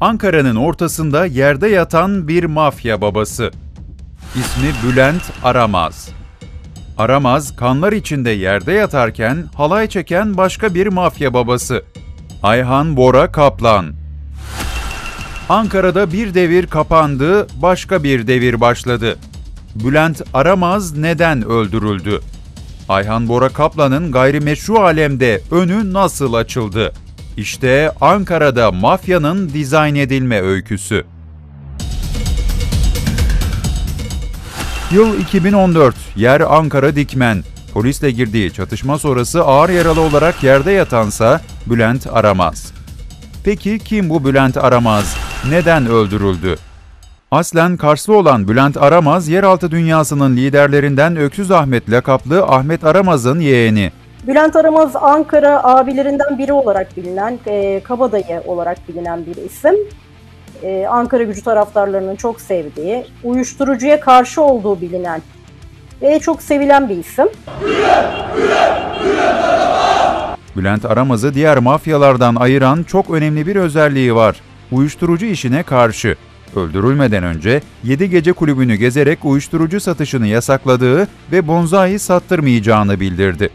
Ankara'nın ortasında yerde yatan bir mafya babası. İsmi Bülent Aramaz. Aramaz kanlar içinde yerde yatarken halay çeken başka bir mafya babası. Ayhan Bora Kaplan. Ankara'da bir devir kapandı, başka bir devir başladı. Bülent Aramaz neden öldürüldü? Ayhan Bora Kaplan'ın gayrimeşru alemde önü nasıl açıldı? İşte Ankara'da mafyanın dizayn edilme öyküsü. Yıl 2014, yer Ankara Dikmen. Polisle girdiği çatışma sonrası ağır yaralı olarak yerde yatansa Bülent Aramaz. Peki kim bu Bülent Aramaz? Neden öldürüldü? Aslen Karslı olan Bülent Aramaz, yeraltı dünyasının liderlerinden Öksüz Ahmet lakaplı Ahmet Aramaz'ın yeğeni. Bülent Aramaz Ankara abilerinden biri olarak bilinen, e, kabadayı olarak bilinen bir isim. E, Ankara gücü taraftarlarının çok sevdiği, uyuşturucuya karşı olduğu bilinen ve çok sevilen bir isim. Bülent Aramaz'ı diğer mafyalardan ayıran çok önemli bir özelliği var. Uyuşturucu işine karşı. Öldürülmeden önce 7 gece kulübünü gezerek uyuşturucu satışını yasakladığı ve bonzai sattırmayacağını bildirdi.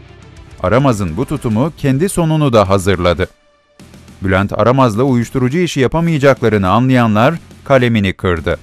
Aramaz'ın bu tutumu kendi sonunu da hazırladı. Bülent Aramaz'la uyuşturucu işi yapamayacaklarını anlayanlar kalemini kırdı.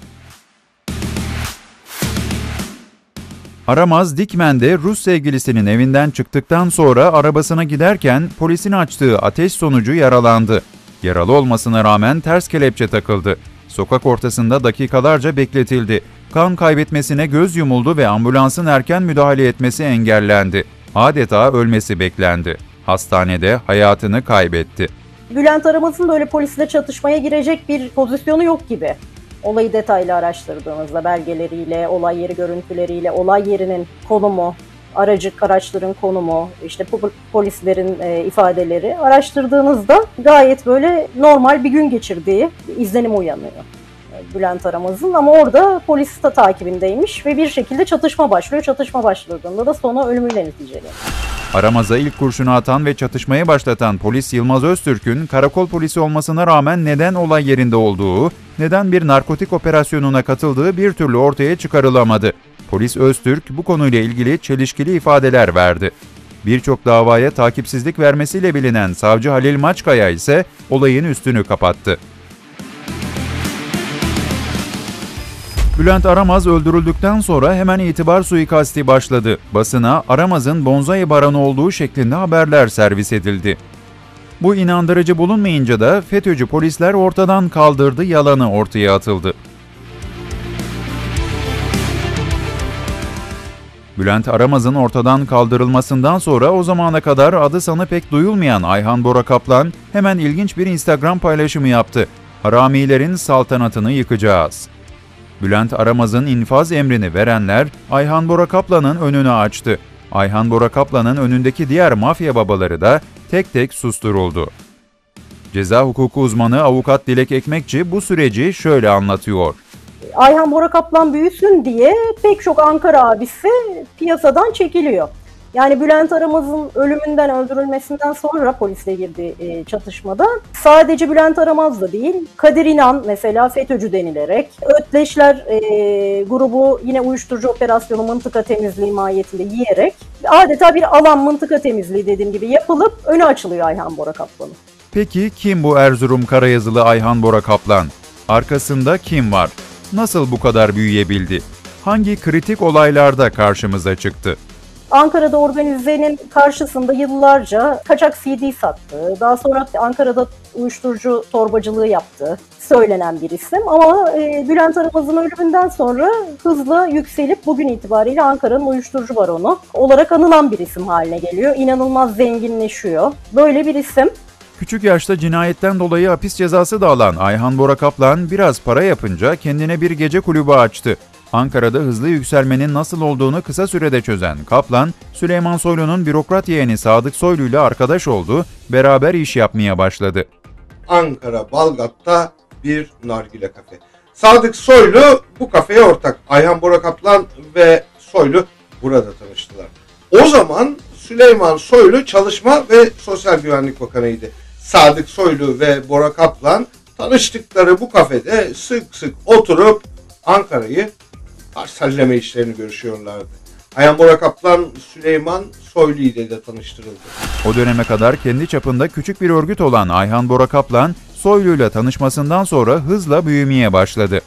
Aramaz Dikmen'de Rus sevgilisinin evinden çıktıktan sonra arabasına giderken polisin açtığı ateş sonucu yaralandı. Yaralı olmasına rağmen ters kelepçe takıldı. Sokak ortasında dakikalarca bekletildi. Kan kaybetmesine göz yumuldu ve ambulansın erken müdahale etmesi engellendi. Adeta ölmesi beklendi. Hastanede hayatını kaybetti. Bülent Aramaz'ın böyle polisle çatışmaya girecek bir pozisyonu yok gibi. Olayı detaylı araştırdığımızda belgeleriyle, olay yeri görüntüleriyle, olay yerinin konumu, aracı araçların konumu, işte polislerin e, ifadeleri araştırdığınızda gayet böyle normal bir gün geçirdiği izlenim uyanıyor. Bülent Aramaz'ın ama orada polis de takibindeymiş ve bir şekilde çatışma başlıyor. Çatışma başladığında da sona ölümüyle neticeleniyor. Aramaz'a ilk kurşunu atan ve çatışmayı başlatan polis Yılmaz Öztürk'ün karakol polisi olmasına rağmen neden olay yerinde olduğu, neden bir narkotik operasyonuna katıldığı bir türlü ortaya çıkarılamadı. Polis Öztürk bu konuyla ilgili çelişkili ifadeler verdi. Birçok davaya takipsizlik vermesiyle bilinen savcı Halil Maçkaya ise olayın üstünü kapattı. Bülent Aramaz öldürüldükten sonra hemen itibar suikasti başladı. Basına Aramaz'ın bonzai baronu olduğu şeklinde haberler servis edildi. Bu inandırıcı bulunmayınca da FETÖ'cü polisler ortadan kaldırdı yalanı ortaya atıldı. Bülent Aramaz'ın ortadan kaldırılmasından sonra o zamana kadar adı sanı pek duyulmayan Ayhan Bora Kaplan hemen ilginç bir Instagram paylaşımı yaptı. Haramilerin saltanatını yıkacağız. Bülent Aramaz'ın infaz emrini verenler Ayhan Bora Kaplan'ın önünü açtı. Ayhan Bora Kaplan'ın önündeki diğer mafya babaları da tek tek susturuldu. Ceza hukuku uzmanı avukat Dilek Ekmekçi bu süreci şöyle anlatıyor. Ayhan Bora Kaplan büyüsün diye pek çok Ankara abisi piyasadan çekiliyor. Yani Bülent Aramaz'ın ölümünden, öldürülmesinden sonra polisle girdi e, çatışmada. Sadece Bülent Aramaz da değil, Kadir İnan mesela FETÖ'cü denilerek, Ötleşler e, grubu yine uyuşturucu operasyonu mıntıka temizliği mahiyetinde yiyerek adeta bir alan mıntıka temizliği dediğim gibi yapılıp önü açılıyor Ayhan Bora Kaplan'ın. Peki kim bu Erzurum Karayazılı Ayhan Bora Kaplan? Arkasında kim var? Nasıl bu kadar büyüyebildi? Hangi kritik olaylarda karşımıza çıktı? Ankara'da organizenin karşısında yıllarca kaçak CD sattı. Daha sonra Ankara'da uyuşturucu torbacılığı yaptı söylenen bir isim. Ama e, Bülent Aramaz'ın ölümünden sonra hızla yükselip bugün itibariyle Ankara'nın uyuşturucu baronu olarak anılan bir isim haline geliyor. İnanılmaz zenginleşiyor. Böyle bir isim. Küçük yaşta cinayetten dolayı hapis cezası da alan Ayhan Bora Kaplan biraz para yapınca kendine bir gece kulübü açtı. Ankara'da hızlı yükselmenin nasıl olduğunu kısa sürede çözen Kaplan, Süleyman Soylu'nun bürokrat yeğeni Sadık Soylu ile arkadaş oldu, beraber iş yapmaya başladı. Ankara Balgat'ta bir nargile kafe. Sadık Soylu bu kafeye ortak. Ayhan Bora Kaplan ve Soylu burada tanıştılar. O zaman Süleyman Soylu Çalışma ve Sosyal Güvenlik Bakanı'ydı. Sadık Soylu ve Bora Kaplan tanıştıkları bu kafede sık sık oturup Ankara'yı parselleme işlerini görüşüyorlardı. Ayhan Bora Kaplan Süleyman Soylu ile de tanıştırıldı. O döneme kadar kendi çapında küçük bir örgüt olan Ayhan Bora Kaplan, Soylu'yla tanışmasından sonra hızla büyümeye başladı.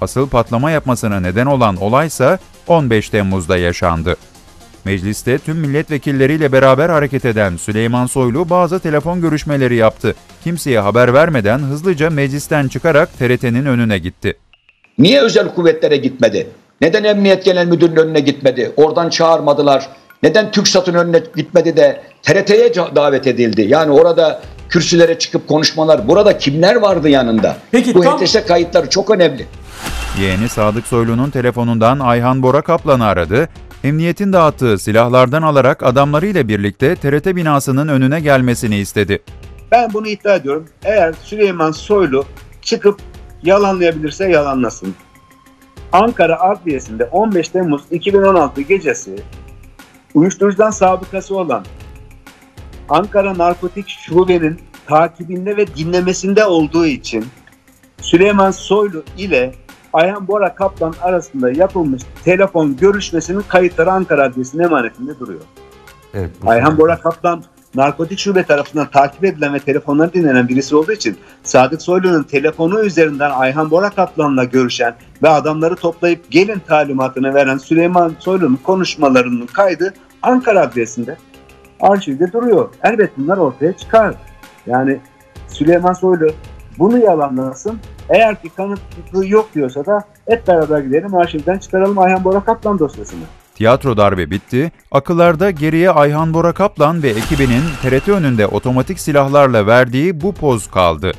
Asıl patlama yapmasına neden olan olaysa 15 Temmuz'da yaşandı. Mecliste tüm milletvekilleriyle beraber hareket eden Süleyman Soylu bazı telefon görüşmeleri yaptı. Kimseye haber vermeden hızlıca meclisten çıkarak TRT'nin önüne gitti. Niye özel kuvvetlere gitmedi? Neden Emniyet Genel Müdürlüğü'nün önüne gitmedi? Oradan çağırmadılar. Neden TürkSat'ın önüne gitmedi de TRT'ye davet edildi? Yani orada kürsülere çıkıp konuşmalar. Burada kimler vardı yanında? Peki, Bu tam- HTS kayıtları çok önemli. Yeğeni Sadık Soylu'nun telefonundan Ayhan Bora Kaplan'ı aradı. Emniyetin dağıttığı silahlardan alarak adamlarıyla birlikte TRT binasının önüne gelmesini istedi. Ben bunu iddia ediyorum. Eğer Süleyman Soylu çıkıp yalanlayabilirse yalanlasın. Ankara Adliyesi'nde 15 Temmuz 2016 gecesi uyuşturucudan sabıkası olan Ankara Narkotik Şube'nin takibinde ve dinlemesinde olduğu için Süleyman Soylu ile Ayhan Bora Kaplan arasında yapılmış telefon görüşmesinin kayıtları Ankara Adliyesi'nin emanetinde duruyor. Ayhan Bora Kaplan narkotik şube tarafından takip edilen ve telefonları dinlenen birisi olduğu için Sadık Soylu'nun telefonu üzerinden Ayhan Bora Kaplan'la görüşen ve adamları toplayıp gelin talimatını veren Süleyman Soylu'nun konuşmalarının kaydı Ankara adresinde arşivde duruyor. Elbet bunlar ortaya çıkar. Yani Süleyman Soylu bunu yalanlasın. Eğer ki kanıtlığı yok diyorsa da hep beraber gidelim arşivden çıkaralım Ayhan Bora Kaplan dosyasını. Tiyatro darbe bitti, akıllarda geriye Ayhan Bora Kaplan ve ekibinin TRT önünde otomatik silahlarla verdiği bu poz kaldı.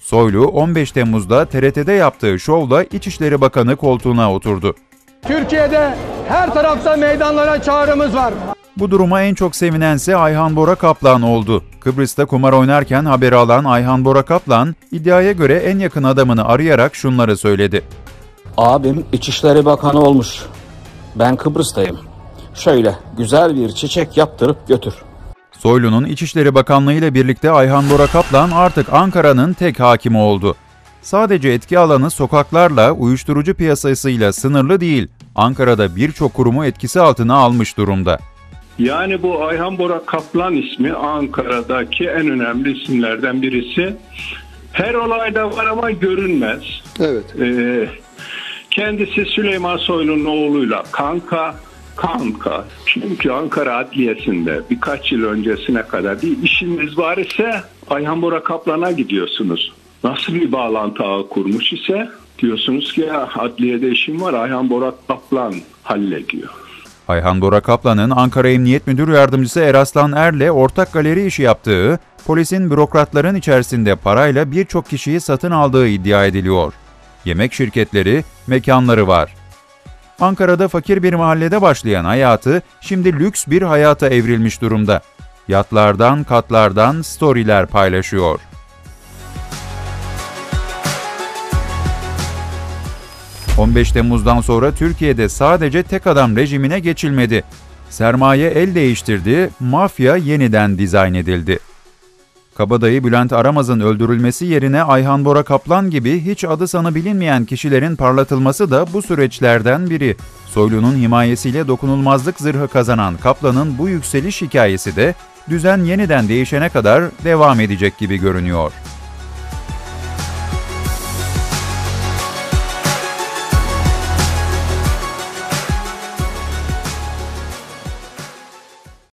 Soylu 15 Temmuz'da TRT'de yaptığı şovla İçişleri Bakanı koltuğuna oturdu. Türkiye'de her tarafta meydanlara çağrımız var. Bu duruma en çok sevinense Ayhan Bora Kaplan oldu. Kıbrıs'ta kumar oynarken haberi alan Ayhan Bora Kaplan, iddiaya göre en yakın adamını arayarak şunları söyledi. Abim İçişleri Bakanı olmuş. Ben Kıbrıs'tayım. Şöyle güzel bir çiçek yaptırıp götür. Soylu'nun İçişleri Bakanlığı ile birlikte Ayhan Bora Kaplan artık Ankara'nın tek hakimi oldu. Sadece etki alanı sokaklarla, uyuşturucu piyasasıyla sınırlı değil. Ankara'da birçok kurumu etkisi altına almış durumda. Yani bu Ayhan Bora Kaplan ismi Ankara'daki en önemli isimlerden birisi. Her olayda var ama görünmez. Evet. Ee, kendisi Süleyman Soylu'nun oğluyla kanka, kanka. Çünkü Ankara Adliyesi'nde birkaç yıl öncesine kadar bir işiniz var ise Ayhan Bora Kaplan'a gidiyorsunuz. Nasıl bir bağlantı ağı kurmuş ise diyorsunuz ki adliyede işim var Ayhan Bora Kaplan hallediyor. Ayhan Bora Kaplan'ın Ankara Emniyet Müdür Yardımcısı Eraslan Er'le ortak galeri işi yaptığı, polisin bürokratların içerisinde parayla birçok kişiyi satın aldığı iddia ediliyor. Yemek şirketleri, mekanları var. Ankara'da fakir bir mahallede başlayan hayatı şimdi lüks bir hayata evrilmiş durumda. Yatlardan, katlardan storyler paylaşıyor. ...15 Temmuz'dan sonra Türkiye'de sadece tek adam rejimine geçilmedi. Sermaye el değiştirdi, mafya yeniden dizayn edildi. Kabadayı Bülent Aramaz'ın öldürülmesi yerine Ayhan Bora Kaplan gibi hiç adı sanı bilinmeyen kişilerin parlatılması da bu süreçlerden biri. Soylu'nun himayesiyle dokunulmazlık zırhı kazanan Kaplan'ın bu yükseliş hikayesi de düzen yeniden değişene kadar devam edecek gibi görünüyor.